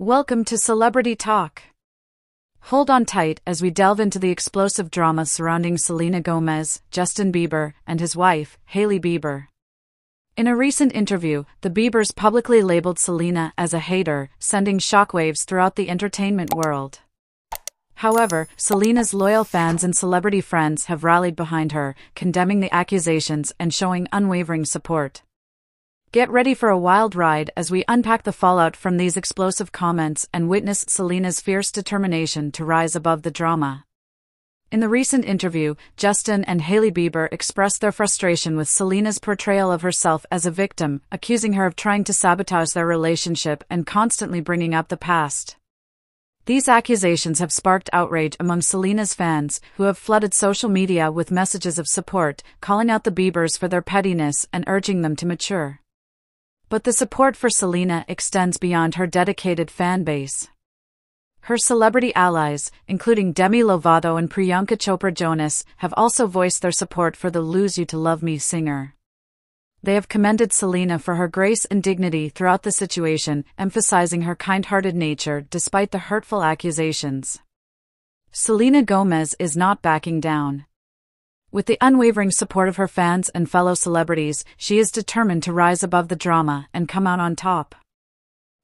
Welcome to Celebrity Talk. Hold on tight as we delve into the explosive drama surrounding Selena Gomez, Justin Bieber, and his wife, Hailey Bieber. In a recent interview, the Biebers publicly labeled Selena as a hater, sending shockwaves throughout the entertainment world. However, Selena's loyal fans and celebrity friends have rallied behind her, condemning the accusations and showing unwavering support. Get ready for a wild ride as we unpack the fallout from these explosive comments and witness Selena's fierce determination to rise above the drama. In the recent interview, Justin and Hailey Bieber expressed their frustration with Selena's portrayal of herself as a victim, accusing her of trying to sabotage their relationship and constantly bringing up the past. These accusations have sparked outrage among Selena's fans, who have flooded social media with messages of support, calling out the Biebers for their pettiness and urging them to mature. But the support for Selena extends beyond her dedicated fan base. Her celebrity allies, including Demi Lovato and Priyanka Chopra Jonas, have also voiced their support for the Lose You to Love Me singer. They have commended Selena for her grace and dignity throughout the situation, emphasizing her kind-hearted nature despite the hurtful accusations. Selena Gomez is not backing down. With the unwavering support of her fans and fellow celebrities, she is determined to rise above the drama and come out on top.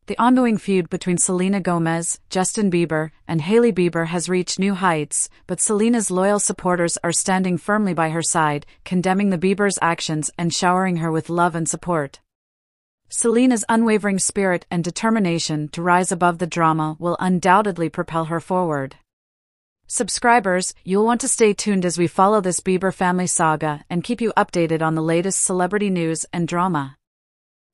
The ongoing feud between Selena Gomez, Justin Bieber, and Hailey Bieber has reached new heights, but Selena's loyal supporters are standing firmly by her side, condemning the Biebers' actions and showering her with love and support. Selena's unwavering spirit and determination to rise above the drama will undoubtedly propel her forward. Subscribers, you'll want to stay tuned as we follow this Bieber family saga and keep you updated on the latest celebrity news and drama.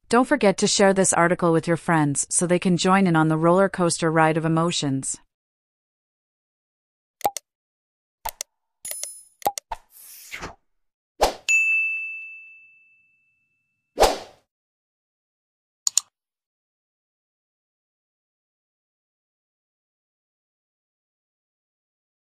Don't forget to share this article with your friends so they can join in on the roller coaster ride of emotions.